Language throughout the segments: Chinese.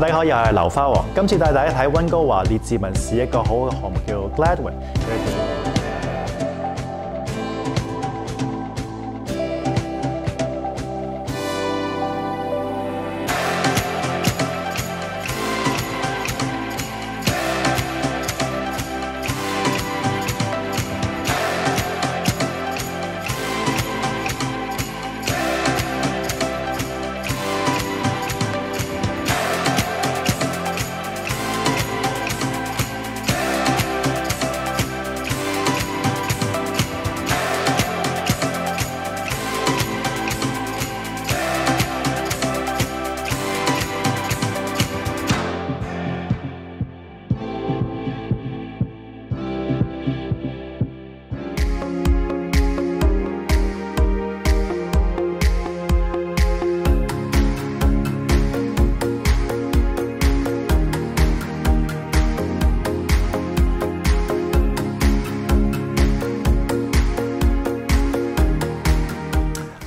大家好，又係劉花王。今次帶大家睇温哥華列治文市一個好嘅項目叫 Gladwin。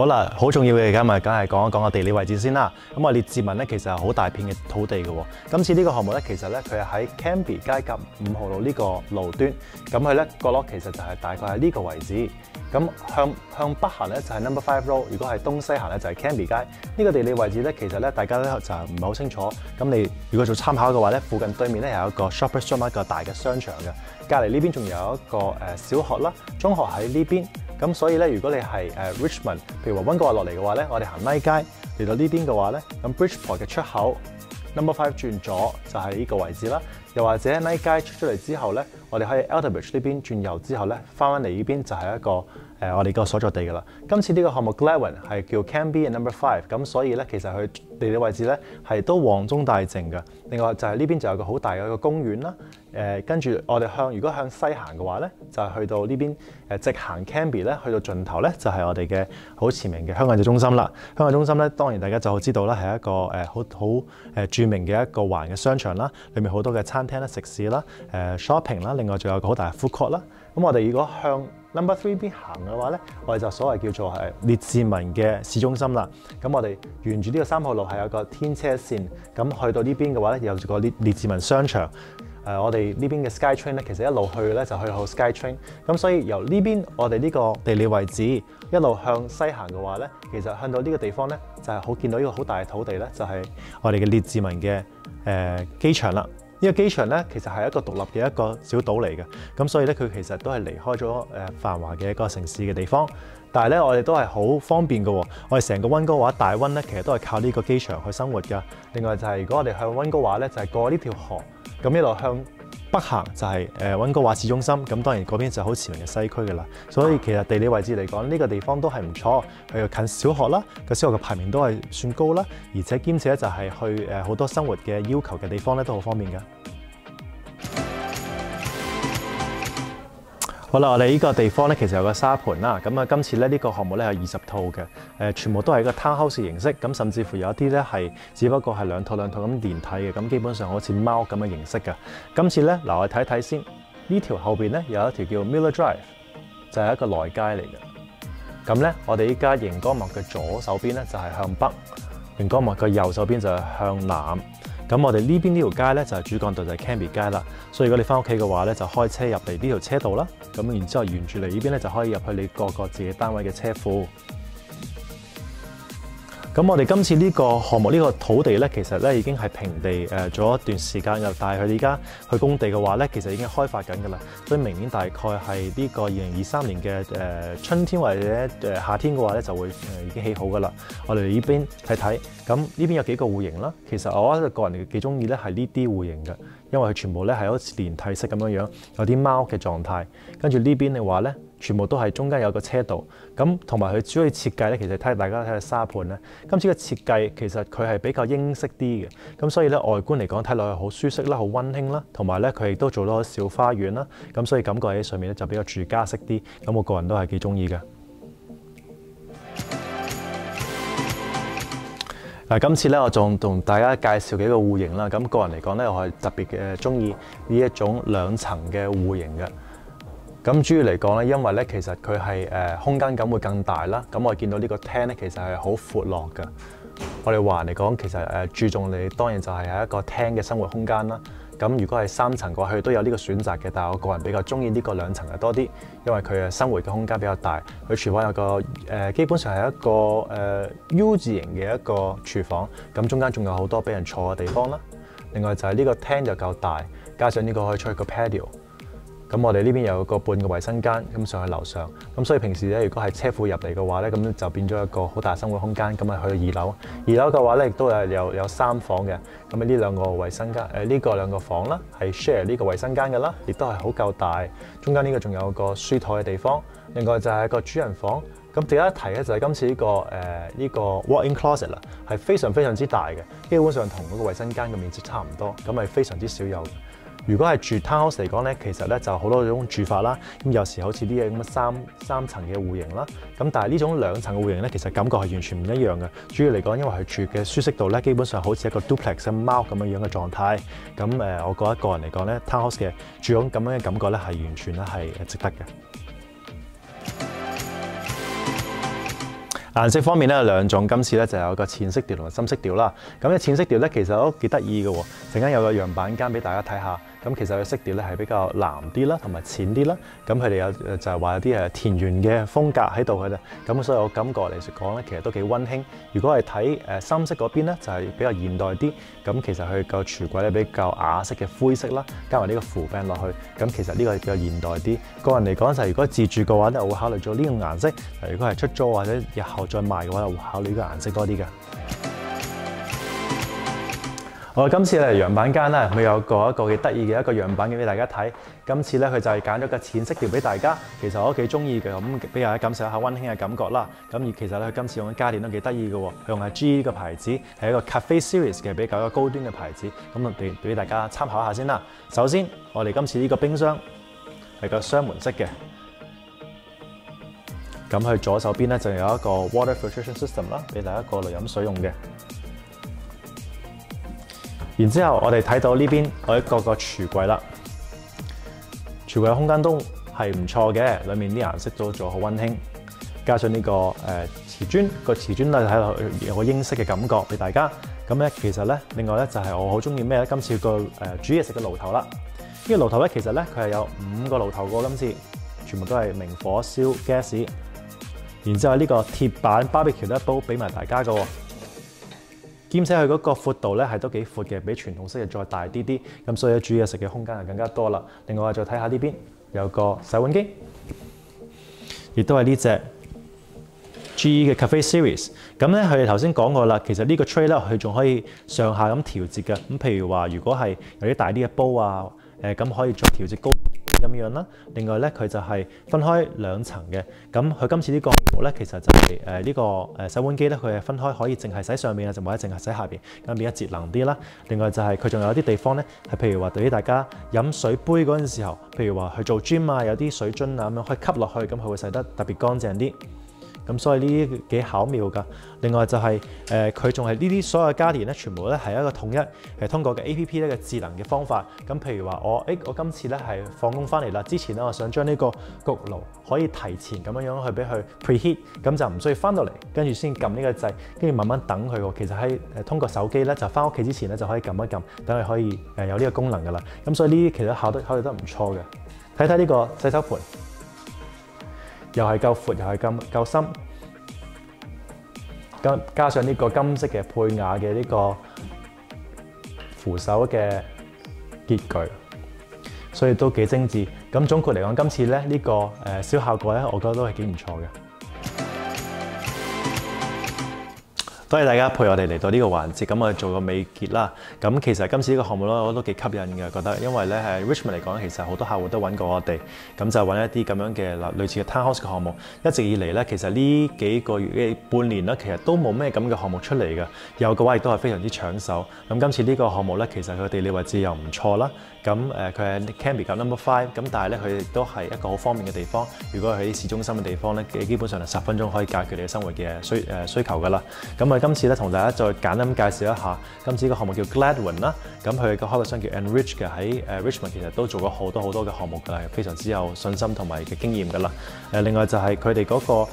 好啦，好重要嘅而家咪梗係講一講個地理位置先啦。咁啊，列治文咧其實係好大片嘅土地嘅。今次呢個項目咧，其實咧佢係喺 Cambie 街及五號路呢個路端。咁佢咧角落其實就係大概喺呢個位置。咁向向北行咧就係 Number Five Road，如果係東西行咧就係 Cambie 街。呢個地理位置咧，其實咧大家咧就唔系好清楚。咁你如果做參考嘅話咧，附近對面咧有一個 Shoppers Drug 一個大嘅商場嘅，隔離呢邊仲有一個誒小學啦，中學喺呢邊。咁所以咧，如果你係誒 Richmond，譬如話温哥華落嚟嘅話咧，我哋行 Nigh 街嚟到呢邊嘅話咧，咁 Bridgeport 嘅出口 Number Five 轉左就係呢個位置啦。又或者喺 Nigh 街出出嚟之後咧，我哋可以 Elderbridge 呢邊轉右之後咧，翻返嚟呢邊就係一個誒、我哋個所在地噶啦。今次呢個項目 Gladwin 係叫 Cambie Number Five，咁所以咧其實佢地理位置咧係都旺中帶靜嘅。另外就係呢邊就有個好大嘅一個公園啦。誒跟住我哋向如果向西行嘅話咧，就係、去到呢邊誒直行 Cambie 咧，去到盡頭咧就係、我哋嘅好前面嘅香港嘅中心啦。香港中心咧當然大家就好知道啦，係一個誒好好誒著名嘅一個環嘅商場啦，裏面好多嘅餐廳啦、食肆啦、誒 shopping 啦，另外仲有個好大嘅 food court 啦。咁我哋如果向 Number Three 邊行嘅話咧，我哋就所謂叫做係列治文嘅市中心啦。咁我哋沿住呢個三號路係有個天車線，咁去到呢邊嘅話咧，有個列列治文商場。誒、我哋呢邊嘅 SkyTrain 咧，其實一路去咧就去到 SkyTrain。咁所以由呢邊我哋呢個地理位置一路向西行嘅話咧，其實向到呢個地方咧，就係、好見到呢個好大嘅土地咧，就係、我哋嘅列治文嘅誒、呃、機場啦。呢、個機場咧，其實係一個獨立嘅一個小島嚟嘅。咁所以咧，佢其實都係離開咗誒繁華嘅一個城市嘅地方。但係咧，我哋都係好方便嘅。我哋成個温哥華大温咧，其實都係靠呢個機場去生活㗎。另外就係、如果我哋向温哥華咧，就係、是、過呢條河。咁一路向北行就係誒温哥華市中心，咁當然嗰邊就好前面嘅西區嘅啦。所以其實地理位置嚟講，呢、這個地方都係唔錯。佢又近小學啦，個小學嘅排名都係算高啦，而且兼且就係去誒好多生活嘅要求嘅地方咧，都好方便嘅。好啦，我哋呢個地方咧，其實有個沙盤啦。咁啊，今次咧呢個項目咧有二十套嘅，誒全部都係一個 townhouse 形式。咁甚至乎有一啲咧係只不過係兩套兩套咁連睇嘅。咁基本上好似貓咁嘅形式嘅。今次咧，嗱我哋睇睇先。呢條後邊咧有一條叫 Miller Drive，就係一個內街嚟嘅。咁咧，我哋依家熒光幕嘅左手邊咧就係向北，熒光幕嘅右手邊就係向南。咁我哋呢邊呢條街咧就係主幹道，就係 Cambie 街啦。所以如果你翻屋企嘅話咧，就開車入嚟呢條車道啦。咁然之後沿住嚟呢邊咧就可以入去你各個自己單位嘅車庫。咁我哋今次呢個項目呢個土地咧，其實咧已經係平地誒做一段時間嘅，但係佢哋而家去工地嘅話咧，其實已經開發緊㗎啦。所以明年大概係呢個二零二三年嘅誒春天或者誒夏天嘅話咧，就會誒已經起好㗎啦。我哋呢邊睇睇，咁呢邊有幾個戶型啦。其實我個人幾中意咧係呢啲戶型嘅，因為佢全部咧係好似連體式咁樣樣，有啲貓嘅狀態。跟住呢邊嘅話咧。全部都係中間有個車道，咁同埋佢主要設計咧，其實睇大家睇下沙盤咧。今次嘅設計其實佢係比較英式啲嘅，咁所以咧外觀嚟講睇落去好舒適啦，好溫馨啦，同埋咧佢亦都做咗小花園啦，咁所以感覺喺上面咧就比較住家式啲，咁我個人都係幾中意嘅。嗱，今次咧我仲同大家介紹幾個戶型啦。咁個人嚟講咧，我係特別嘅中意呢一種兩層嘅戶型嘅。咁主要嚟講咧，因為咧其實佢係誒空間感會更大啦。咁我見到呢個廳咧，其實係好闊落嘅。我哋華人嚟講，其實誒注重你當然就係喺一個廳嘅生活空間啦。咁如果係三層嘅話，佢都有呢個選擇嘅，但係我個人比較中意呢個兩層嘅多啲，因為佢嘅生活嘅空間比較大。佢廚房有個誒、基本上係一個誒、U 字型嘅一個廚房，咁中間仲有好多俾人坐嘅地方啦。另外就係呢個廳就夠大，加上呢個可以出去個 patio。咁我哋呢邊有個半個衛生間，咁上去樓上，咁所以平時咧，如果係車庫入嚟嘅話咧，咁就變咗一個好大生活空間。咁啊去到二樓，二樓嘅話咧，亦都係有有三房嘅。咁啊呢兩個衛生間，誒、呃、呢、這個兩個房啦，係 share 呢個衛生間嘅啦，亦都係好夠大。中間呢個仲有個書台嘅地方。另外就係個主人房。咁值得一提咧就係今次呢、這個誒呢、呃這個 walk-in closet 啦，係非常非常之大嘅，基本上同嗰個衛生間嘅面積差唔多，咁係非常之少有。如果係住 townhouse 嚟講咧，其實咧就好多種住法啦。咁有時好似呢嘢咁嘅三三層嘅户型啦。咁但係呢種兩層嘅户型咧，其實感覺係完全唔一樣嘅。主要嚟講，因為佢住嘅舒適度咧，基本上好似一個 duplex 嘅貓咁樣樣嘅狀態。咁誒，我覺得個人嚟講咧，townhouse 嘅住種咁樣嘅感覺咧，係完全咧係值得嘅。顏色方面咧有兩種，今次咧就有個淺色調同埋深色調啦。咁咧淺色調咧其實都幾得意嘅喎，陣間有個樣板間俾大家睇下。咁其實佢色調咧係比較藍啲啦，同埋淺啲啦。咁佢哋有就係話有啲誒田園嘅風格喺度嘅啫。咁所以我感覺嚟講咧，其實都幾溫馨。如果係睇誒深色嗰邊咧，就係比較現代啲。咁其實佢個櫥櫃咧比較雅色嘅灰色啦，加埋呢個扶柄落去。咁其實呢個比較現代啲。個人嚟講就係如果自住嘅話咧，我會考慮咗呢個顏色。如果係出租或者日後再賣嘅話，我會考慮呢個顏色多啲嘅。我今次嚟樣板間咧，佢有個一個幾得意嘅一個樣板嘅俾大家睇。今次咧佢就係揀咗個淺色調俾大家，其實我幾中意嘅，咁俾大家感受一下溫馨嘅感覺啦。咁而其實咧佢今次用嘅家電都幾得意嘅，佢用係 G 嘅牌子，係一個 Cafe Series 嘅比較一個高端嘅牌子。咁啊俾俾大家參考下先啦。首先我哋今次呢個冰箱係個雙門式嘅，咁佢左手邊咧就有一個 Water Filtration System 啦，俾大家過濾飲水用嘅。然之後，我哋睇到呢邊我一個個櫥櫃啦，櫥櫃嘅空間都係唔錯嘅，裡面啲顏色都做好溫馨，加上呢、個誒瓷磚，個瓷磚咧睇落去有個英式嘅感覺俾大家。咁咧其實咧，另外咧就係、我好中意咩咧？今次個誒煮嘢食嘅爐頭啦，呢、個爐頭咧其實咧佢係有五個爐頭個，今次全部都係明火燒 gas。然之後呢個鐵板 barbecue 一煲俾埋大家嘅喎。兼且佢嗰個闊度咧係都幾闊嘅，比傳統式嘅再大啲啲，咁所以煮嘢食嘅空間就更加多啦。另外再睇下呢邊有個洗碗機，亦都係呢隻 GE 嘅 Cafe Series。咁咧佢哋頭先講過啦，其實呢個 tray 咧佢仲可以上下咁調節嘅。咁譬如話，如果係有啲大啲嘅煲啊，誒咁可以再調節高。咁樣啦，另外咧佢就係分開兩層嘅，咁佢今次呢個咧，其實就係誒呢個誒洗碗機咧，佢係分開可以淨係洗上面啊，就或者淨係洗下邊，咁變咗節能啲啦。另外就係佢仲有啲地方咧，係譬如話對於大家飲水杯嗰陣時候，譬如話去做 gym 啊，有啲水樽啊咁樣可以吸落去，咁佢會洗得特別乾淨啲。咁所以呢啲幾巧妙㗎。另外就係誒佢仲係呢啲所有家電咧，全部咧係一個統一係通過嘅 A P P 咧嘅智能嘅方法。咁譬如話我誒我今次咧係放工翻嚟啦，之前咧我想將呢個焗爐可以提前咁樣樣去俾佢 preheat，咁就唔需要翻到嚟跟住先撳呢個掣，跟住慢慢等佢喎。其實喺誒通過手機咧就翻屋企之前咧就可以撳一撳，等佢可以誒有呢個功能㗎啦。咁所以呢啲其實考得考慮得唔錯嘅。睇睇呢個洗手盤。又係夠闊，又係咁夠深，加加上呢個金色嘅配瓦嘅呢個扶手嘅結具，所以都幾精緻。咁總括嚟講，今次咧呢個誒小效果咧，我覺得都係幾唔錯嘅。多謝大家陪我哋嚟到呢個環節，咁我做個尾結啦。咁其實今次呢個項目咧，我都幾吸引嘅，覺得因為咧係 Richmond 嚟講，其實好多客戶都揾過我哋，咁就揾一啲咁樣嘅類似嘅 townhouse 嘅項目。一直以嚟咧，其實呢幾個月嘅半年咧，其實都冇咩咁嘅項目出嚟嘅。有嘅話亦都係非常之搶手。咁今次呢個項目咧，其實佢地理位置又唔錯啦。咁誒佢係 Cambie 及 Number Five，咁但係咧佢亦都係一個好方便嘅地方。如果喺市中心嘅地方咧，基本上係十分鐘可以解決你嘅生活嘅需誒需求㗎啦。咁啊今次咧同大家再簡單介紹一下，今次個項目叫 Gladwin 啦。咁佢個開發商叫 Enrich 嘅，喺誒 Richmond 其實都做過好多好多嘅項目㗎啦，非常之有信心同埋嘅經驗㗎啦。誒，另外就係佢哋嗰個、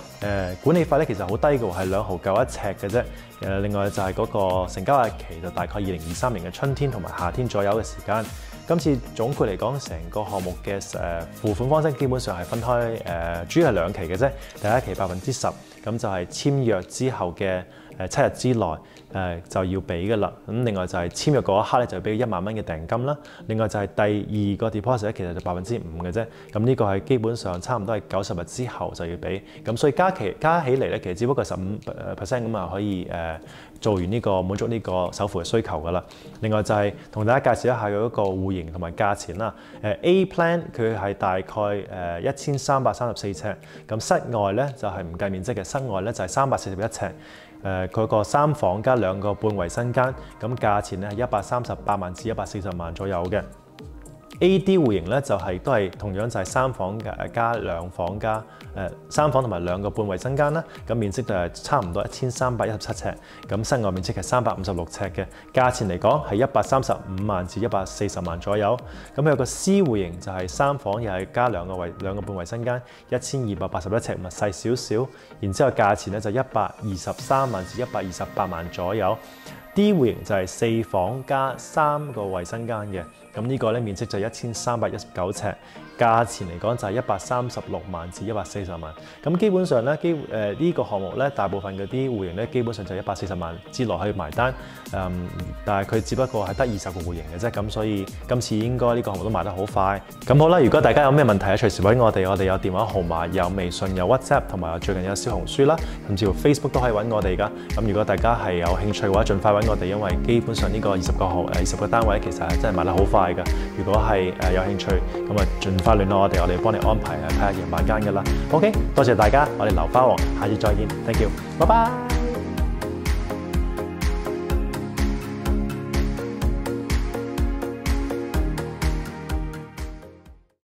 管理費咧，其實好低嘅喎，係兩毫九一尺嘅啫。誒，另外就係嗰個成交日期就大概二零二三年嘅春天同埋夏天左右嘅時間。今次總括嚟講，成個項目嘅誒付款方式基本上係分開誒、主要係兩期嘅啫。第一期百分之十，咁就係簽約之後嘅誒七日之內誒、就要俾嘅啦。咁另外就係簽約嗰一刻咧，就俾一萬蚊嘅訂金啦。另外就係第二個 deposit 咧，其實就百分之五嘅啫。咁呢個係基本上差唔多係九十日之後就要俾。咁所以加期加起嚟咧，其實只不過十五 percent 咁啊，可以誒。做完呢個滿足呢個首付嘅需求噶啦。另外就係同大家介紹一下佢嗰個戶型同埋價錢啦。誒 A plan 佢係大概誒一千三百三十四尺，咁室外咧就係唔計面積嘅，室外咧就係三百四十一尺。誒佢個三房加兩個半衞生間，咁價錢咧係一百三十八萬至一百四十萬左右嘅。A.D 户型咧就係、都係同樣就係三房加兩房加誒、三房同埋兩個半衛生間啦，咁面積就係差唔多一千三百一十七尺，咁室外面積係三百五十六尺嘅，價錢嚟講係一百三十五萬至一百四十萬左右。咁有個 C 户型就係三房又係加兩個衞兩個半衛生間，一千二百八十一尺，咪細少少。然之後價錢咧就一百二十三萬至一百二十八萬左右。D 户型就係四房加三個衞生間嘅。咁呢個咧面積就一千三百一十九尺，價錢嚟講就係一百三十六萬至一百四十萬。咁基本上咧，基誒呢個項目咧，大部分嗰啲户型咧，基本上就一百四十萬之內可以埋單。嗯，但係佢只不過係得二十個户型嘅啫。咁所以今次應該呢個項目都賣得好快。咁好啦，如果大家有咩問題啊，隨時揾我哋。我哋有電話號碼，有微信，有 WhatsApp，同埋最近有小紅書啦，甚至乎 Facebook 都可以揾我哋噶。咁如果大家係有興趣嘅話，盡快揾我哋，因為基本上呢個二十個號誒二十個單位其實係真係賣得好快。如果係誒有興趣，咁啊盡快聯絡我哋，我哋幫你安排啊睇下夜晚間噶啦。OK，多謝大家，我哋留花王，下次再見，Thank you，拜拜。